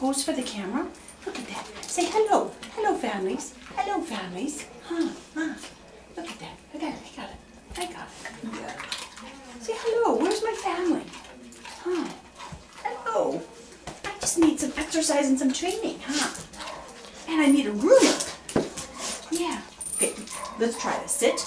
pose for the camera? Look at that. Say hello. Hello, families. Hello, families. Huh, huh. Look at that. I got it. I got it. I got it. Say hello. Where's my family? Huh. Hello. I just need some exercise and some training, huh? And I need a ruler. Yeah. Okay, let's try this. Sit.